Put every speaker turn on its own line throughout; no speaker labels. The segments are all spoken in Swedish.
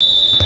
you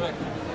くない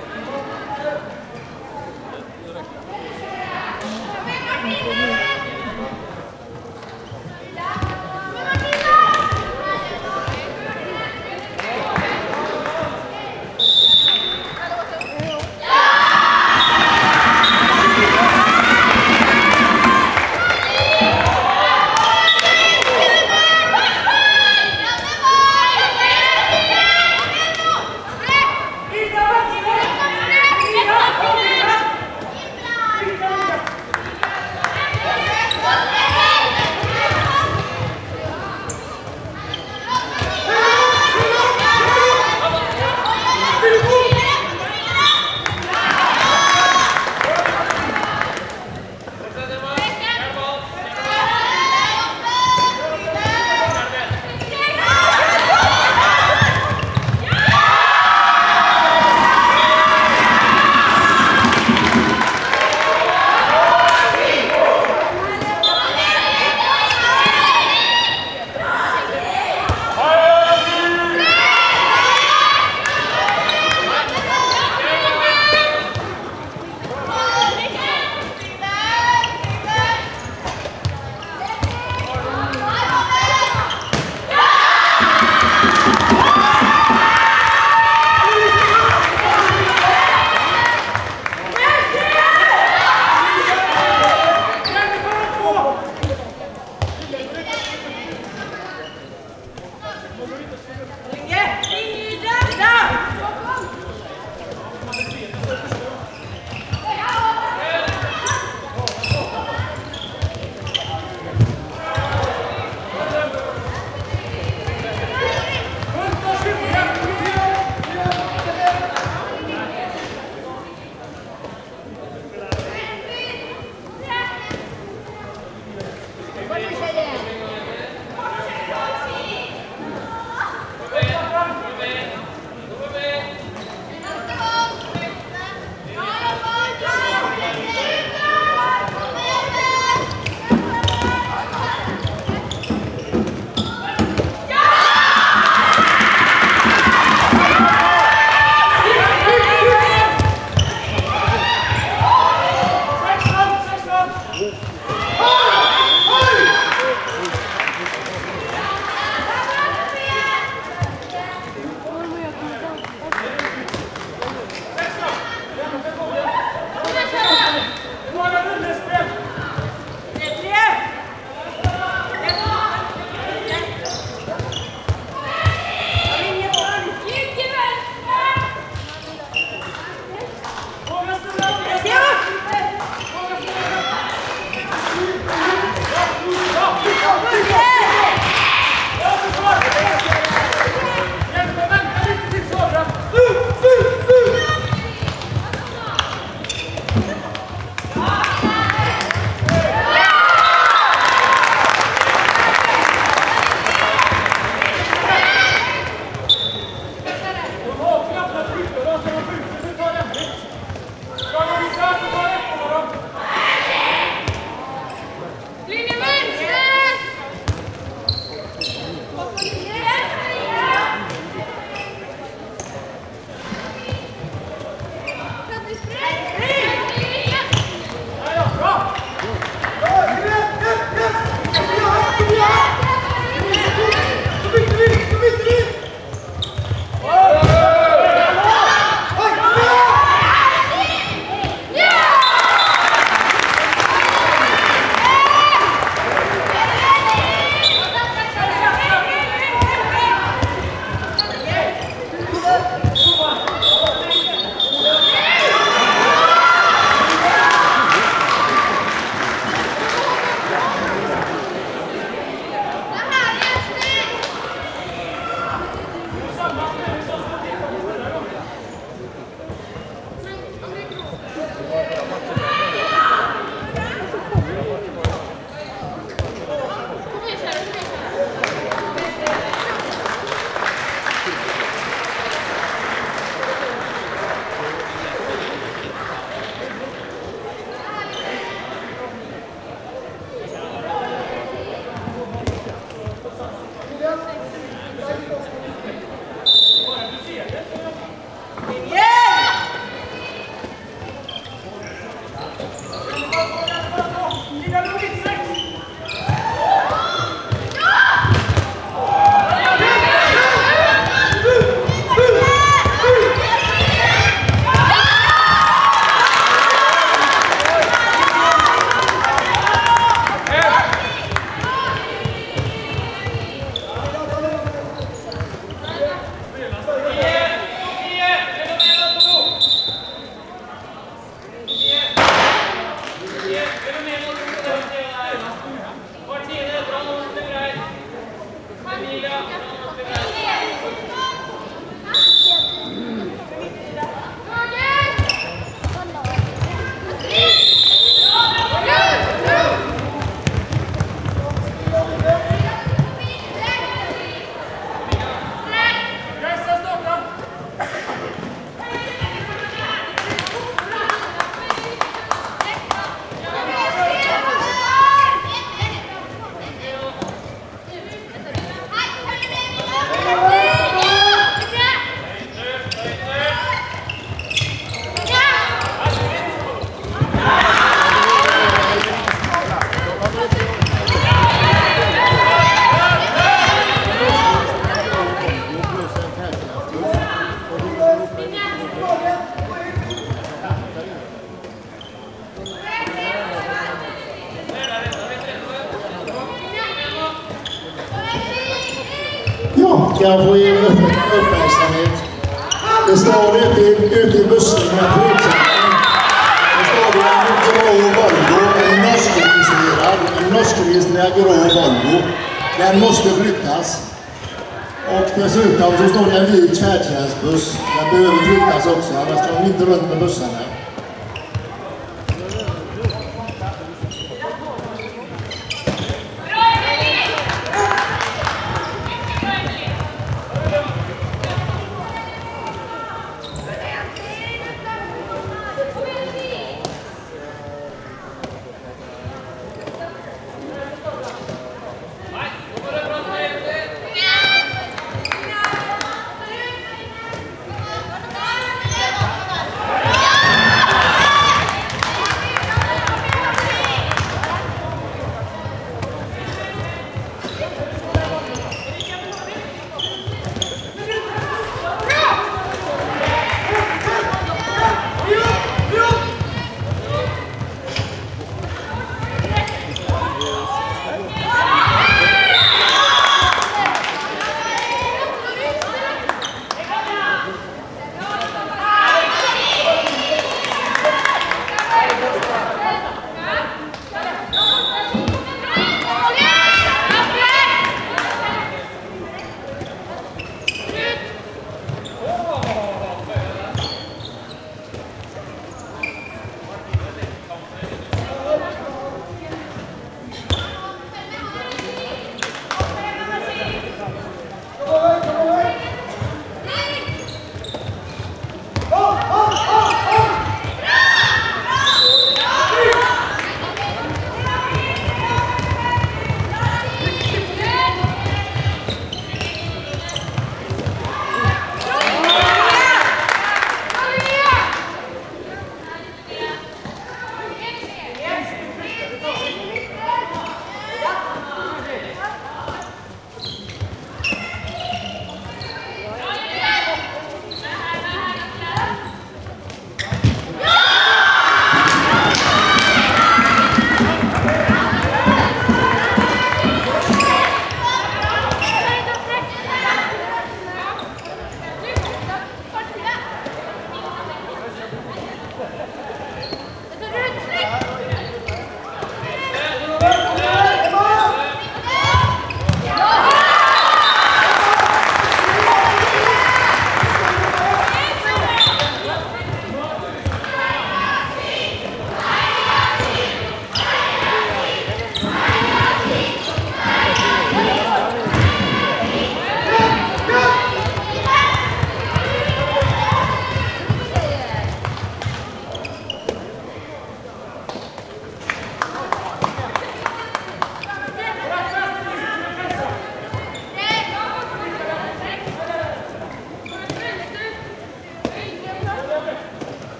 Nu står det en vit färdtjänstbuss. Den behöver flyttas också, annars kommer vi inte runt med bussarna.